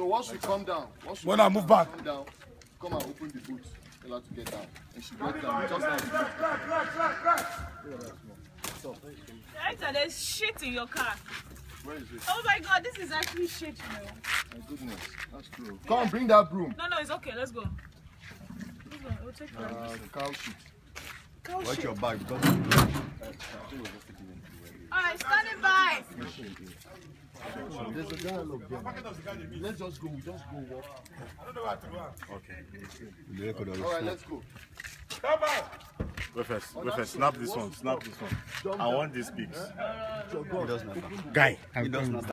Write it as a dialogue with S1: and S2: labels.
S1: So once we come down, once we
S2: When
S1: come
S2: I move
S1: down,
S2: back.
S1: come down, come and open the boot. Tell her to get down. And she got down. Just like
S3: Director, there's shit in your car.
S1: Where is it?
S3: Oh my god, this is actually shit, you know.
S1: My goodness. That's true. Come bring that broom.
S3: No, no, it's okay. Let's go. Let's go. We'll take care of
S1: Uh, cow shit.
S3: Cow
S4: Watch
S3: shit.
S4: your back because
S3: Alright, standing by.
S1: There's a guy look there. Let's just go. We just go walk.
S4: the record of
S1: All right, let's go.
S5: Wait first, wait first. Snap this one, snap this one. I want these pics.
S4: It does not.
S5: Guy.
S4: It does not.